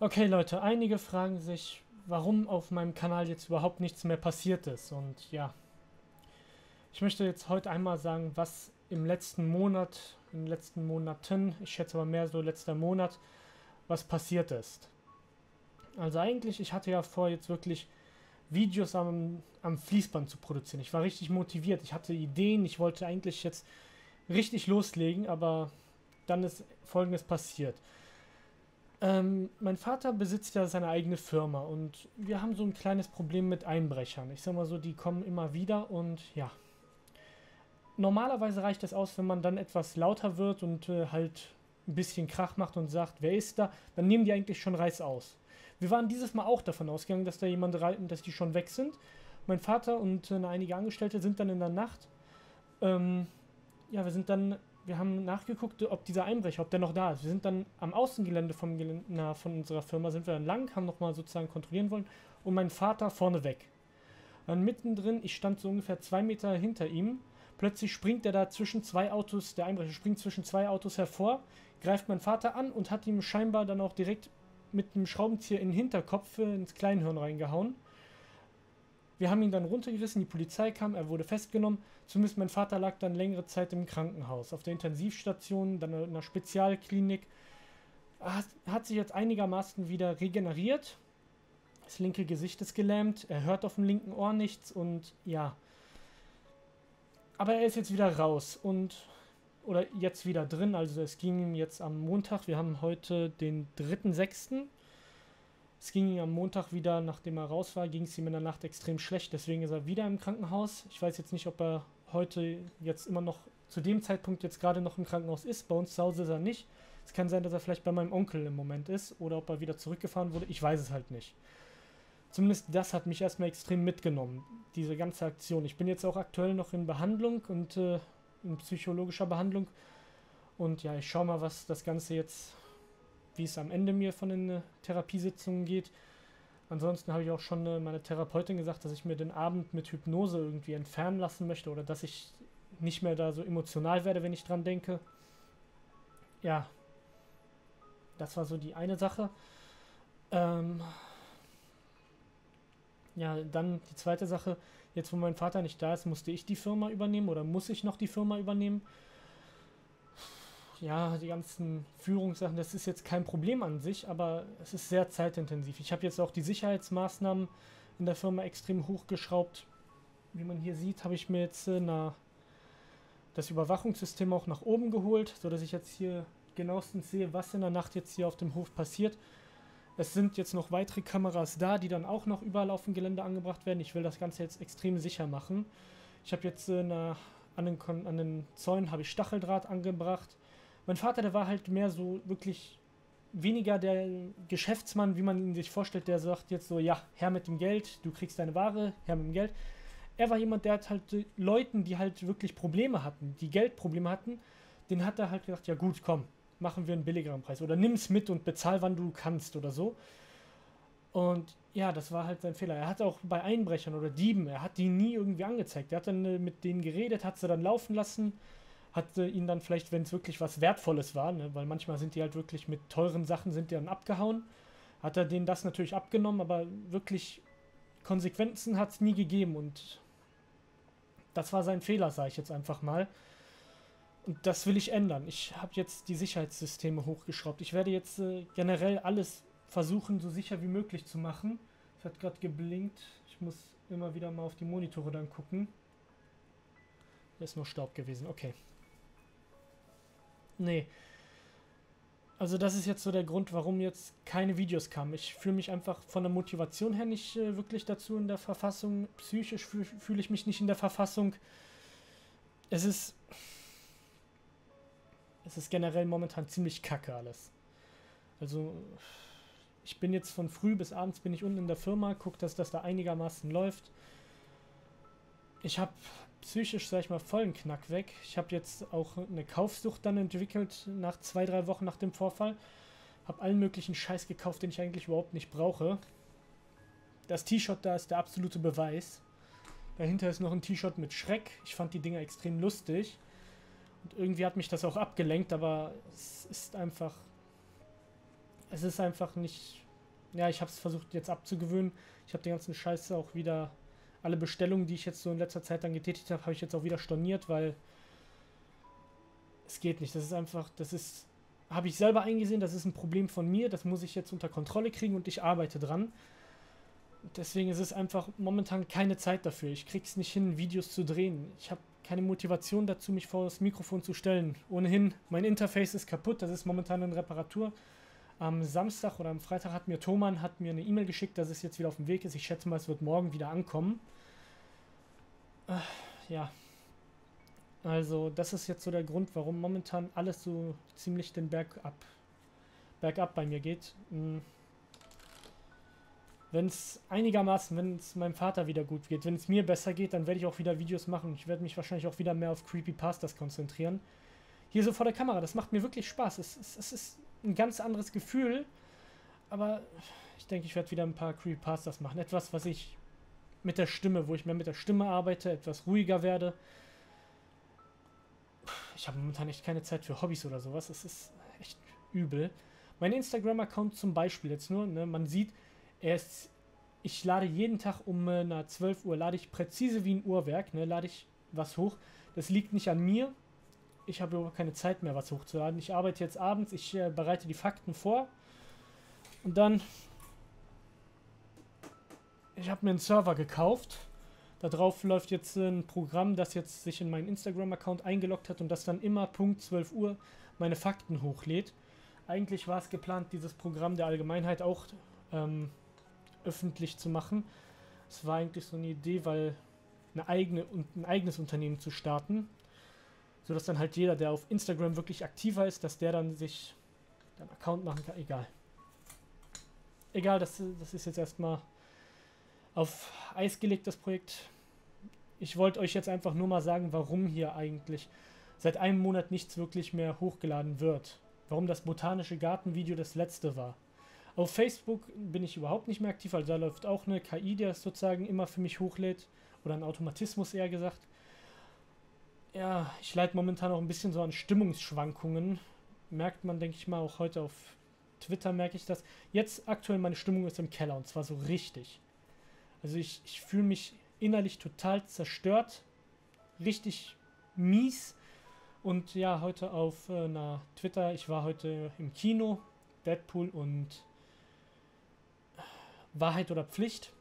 Okay Leute, einige fragen sich, warum auf meinem Kanal jetzt überhaupt nichts mehr passiert ist. Und ja, ich möchte jetzt heute einmal sagen, was im letzten Monat, in den letzten Monaten, ich schätze aber mehr so letzter Monat, was passiert ist. Also eigentlich, ich hatte ja vor, jetzt wirklich Videos am, am Fließband zu produzieren. Ich war richtig motiviert, ich hatte Ideen, ich wollte eigentlich jetzt richtig loslegen, aber dann ist Folgendes passiert. Ähm, mein Vater besitzt ja seine eigene Firma und wir haben so ein kleines Problem mit Einbrechern. Ich sag mal so, die kommen immer wieder und ja. Normalerweise reicht es aus, wenn man dann etwas lauter wird und äh, halt ein bisschen Krach macht und sagt, wer ist da, dann nehmen die eigentlich schon Reiß aus. Wir waren dieses Mal auch davon ausgegangen, dass da jemand reiten, dass die schon weg sind. Mein Vater und äh, einige Angestellte sind dann in der Nacht. Ähm, ja, wir sind dann wir haben nachgeguckt, ob dieser Einbrecher, ob der noch da ist. Wir sind dann am Außengelände vom na, von unserer Firma, sind wir dann lang, haben nochmal sozusagen kontrollieren wollen und mein Vater vorne weg. Dann mittendrin, ich stand so ungefähr zwei Meter hinter ihm, plötzlich springt er da zwischen zwei Autos, der Einbrecher springt zwischen zwei Autos hervor, greift meinen Vater an und hat ihm scheinbar dann auch direkt mit dem Schraubenzieher in den Hinterkopf äh, ins Kleinhirn reingehauen. Wir haben ihn dann runtergerissen, die Polizei kam, er wurde festgenommen. Zumindest mein Vater lag dann längere Zeit im Krankenhaus, auf der Intensivstation, dann in einer Spezialklinik. Hat, hat sich jetzt einigermaßen wieder regeneriert. Das linke Gesicht ist gelähmt, er hört auf dem linken Ohr nichts und ja. Aber er ist jetzt wieder raus und oder jetzt wieder drin. Also es ging ihm jetzt am Montag. Wir haben heute den 3.6. Es ging ihm am Montag wieder, nachdem er raus war, ging es ihm in der Nacht extrem schlecht. Deswegen ist er wieder im Krankenhaus. Ich weiß jetzt nicht, ob er heute jetzt immer noch zu dem Zeitpunkt jetzt gerade noch im Krankenhaus ist. Bei uns zu Hause ist er nicht. Es kann sein, dass er vielleicht bei meinem Onkel im Moment ist oder ob er wieder zurückgefahren wurde. Ich weiß es halt nicht. Zumindest das hat mich erstmal extrem mitgenommen, diese ganze Aktion. Ich bin jetzt auch aktuell noch in Behandlung und äh, in psychologischer Behandlung. Und ja, ich schaue mal, was das Ganze jetzt wie es am Ende mir von den äh, Therapiesitzungen geht. Ansonsten habe ich auch schon äh, meine Therapeutin gesagt, dass ich mir den Abend mit Hypnose irgendwie entfernen lassen möchte oder dass ich nicht mehr da so emotional werde, wenn ich dran denke. Ja, das war so die eine Sache. Ähm ja, dann die zweite Sache. Jetzt, wo mein Vater nicht da ist, musste ich die Firma übernehmen oder muss ich noch die Firma übernehmen? Ja, die ganzen Führungssachen, das ist jetzt kein Problem an sich, aber es ist sehr zeitintensiv. Ich habe jetzt auch die Sicherheitsmaßnahmen in der Firma extrem hochgeschraubt. Wie man hier sieht, habe ich mir jetzt äh, na, das Überwachungssystem auch nach oben geholt, sodass ich jetzt hier genauestens sehe, was in der Nacht jetzt hier auf dem Hof passiert. Es sind jetzt noch weitere Kameras da, die dann auch noch überall auf dem Gelände angebracht werden. Ich will das Ganze jetzt extrem sicher machen. Ich habe jetzt äh, na, an, den, an den Zäunen habe ich Stacheldraht angebracht. Mein Vater, der war halt mehr so wirklich weniger der Geschäftsmann, wie man ihn sich vorstellt, der sagt jetzt so, ja, her mit dem Geld, du kriegst deine Ware, her mit dem Geld. Er war jemand, der hat halt Leuten, die halt wirklich Probleme hatten, die Geldprobleme hatten, den hat er halt gesagt, ja gut, komm, machen wir einen billigeren Preis oder nimm's mit und bezahl, wann du kannst oder so. Und ja, das war halt sein Fehler. Er hat auch bei Einbrechern oder Dieben, er hat die nie irgendwie angezeigt. Er hat dann äh, mit denen geredet, hat sie dann laufen lassen hat ihn dann vielleicht, wenn es wirklich was Wertvolles war, ne, weil manchmal sind die halt wirklich mit teuren Sachen sind die dann abgehauen, hat er denen das natürlich abgenommen, aber wirklich Konsequenzen hat es nie gegeben und das war sein Fehler, sage ich jetzt einfach mal. Und das will ich ändern. Ich habe jetzt die Sicherheitssysteme hochgeschraubt. Ich werde jetzt äh, generell alles versuchen, so sicher wie möglich zu machen. Es hat gerade geblinkt. Ich muss immer wieder mal auf die Monitore dann gucken. Hier ist nur Staub gewesen. Okay. Nee. Also das ist jetzt so der Grund, warum jetzt keine Videos kamen. Ich fühle mich einfach von der Motivation her nicht äh, wirklich dazu in der Verfassung. Psychisch fühle fühl ich mich nicht in der Verfassung. Es ist... Es ist generell momentan ziemlich kacke alles. Also ich bin jetzt von früh bis abends bin ich unten in der Firma, gucke, dass das da einigermaßen läuft. Ich habe psychisch, sag ich mal, vollen Knack weg. Ich habe jetzt auch eine Kaufsucht dann entwickelt nach zwei, drei Wochen nach dem Vorfall. Habe allen möglichen Scheiß gekauft, den ich eigentlich überhaupt nicht brauche. Das T-Shirt da ist der absolute Beweis. Dahinter ist noch ein T-Shirt mit Schreck. Ich fand die Dinger extrem lustig. Und irgendwie hat mich das auch abgelenkt, aber es ist einfach. Es ist einfach nicht ja, ich habe es versucht jetzt abzugewöhnen. Ich habe den ganzen Scheiß auch wieder, alle Bestellungen, die ich jetzt so in letzter Zeit dann getätigt habe, habe ich jetzt auch wieder storniert, weil es geht nicht. Das ist einfach, das ist, habe ich selber eingesehen, das ist ein Problem von mir, das muss ich jetzt unter Kontrolle kriegen und ich arbeite dran. Deswegen ist es einfach momentan keine Zeit dafür. Ich krieg's nicht hin, Videos zu drehen. Ich habe keine Motivation dazu, mich vor das Mikrofon zu stellen. Ohnehin, mein Interface ist kaputt, das ist momentan in Reparatur. Am Samstag oder am Freitag hat mir Thoman hat mir eine E-Mail geschickt, dass es jetzt wieder auf dem Weg ist. Ich schätze mal, es wird morgen wieder ankommen. Äh, ja. Also, das ist jetzt so der Grund, warum momentan alles so ziemlich den Berg ab, bergab bei mir geht. Hm wenn es einigermaßen, wenn es meinem Vater wieder gut geht, wenn es mir besser geht, dann werde ich auch wieder Videos machen. Ich werde mich wahrscheinlich auch wieder mehr auf Creepypastas konzentrieren. Hier so vor der Kamera, das macht mir wirklich Spaß. Es, es, es ist ein ganz anderes Gefühl, aber ich denke, ich werde wieder ein paar Creepypastas machen. Etwas, was ich mit der Stimme, wo ich mehr mit der Stimme arbeite, etwas ruhiger werde. Ich habe momentan echt keine Zeit für Hobbys oder sowas. Es ist echt übel. Mein Instagram-Account zum Beispiel jetzt nur, ne, man sieht, er ist, ich lade jeden Tag um äh, na 12 Uhr, lade ich präzise wie ein Uhrwerk, ne, lade ich was hoch. Das liegt nicht an mir. Ich habe überhaupt keine Zeit mehr, was hochzuladen. Ich arbeite jetzt abends, ich äh, bereite die Fakten vor. Und dann. Ich habe mir einen Server gekauft. Darauf läuft jetzt ein Programm, das jetzt sich in meinen Instagram-Account eingeloggt hat und das dann immer Punkt 12 Uhr meine Fakten hochlädt. Eigentlich war es geplant, dieses Programm der Allgemeinheit auch ähm, öffentlich zu machen. Es war eigentlich so eine Idee, weil eine eigene, ein eigenes Unternehmen zu starten, sodass dann halt jeder, der auf Instagram wirklich aktiver ist, dass der dann sich einen Account machen kann. Egal. Egal, das, das ist jetzt erstmal auf Eis gelegt, das Projekt. Ich wollte euch jetzt einfach nur mal sagen, warum hier eigentlich seit einem Monat nichts wirklich mehr hochgeladen wird. Warum das botanische Gartenvideo das letzte war. Auf Facebook bin ich überhaupt nicht mehr aktiv, also da läuft auch eine KI, die das sozusagen immer für mich hochlädt. Oder ein Automatismus eher gesagt. Ja, ich leide momentan auch ein bisschen so an Stimmungsschwankungen. Merkt man, denke ich mal, auch heute auf Twitter merke ich das. Jetzt aktuell meine Stimmung ist im Keller und zwar so richtig. Also ich, ich fühle mich innerlich total zerstört. Richtig mies. Und ja, heute auf äh, na, Twitter, ich war heute im Kino, Deadpool und Wahrheit oder Pflicht.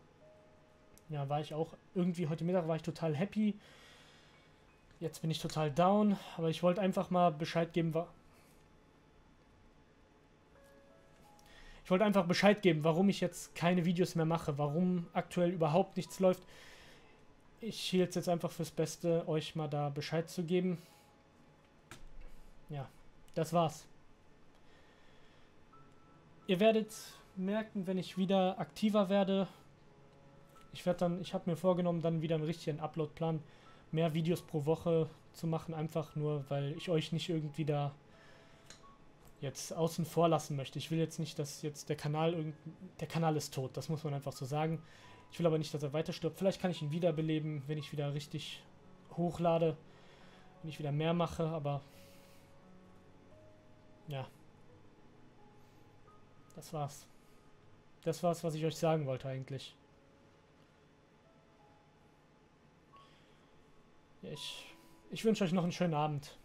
Ja, war ich auch irgendwie heute Mittag war ich total happy. Jetzt bin ich total down, aber ich wollte einfach mal Bescheid geben, Ich wollte einfach Bescheid geben, warum ich jetzt keine Videos mehr mache, warum aktuell überhaupt nichts läuft. Ich hielt es jetzt einfach fürs Beste, euch mal da Bescheid zu geben. Ja, das war's. Ihr werdet merken, wenn ich wieder aktiver werde. Ich werde dann, ich habe mir vorgenommen, dann wieder einen richtigen Upload-Plan, mehr Videos pro Woche zu machen, einfach nur, weil ich euch nicht irgendwie da jetzt außen vor lassen möchte. Ich will jetzt nicht, dass jetzt der Kanal irgend, der Kanal ist tot, das muss man einfach so sagen. Ich will aber nicht, dass er weiter stirbt. Vielleicht kann ich ihn wiederbeleben, wenn ich wieder richtig hochlade, wenn ich wieder mehr mache, aber ja. Das war's. Das war's, was ich euch sagen wollte eigentlich. Ich ich wünsche euch noch einen schönen Abend.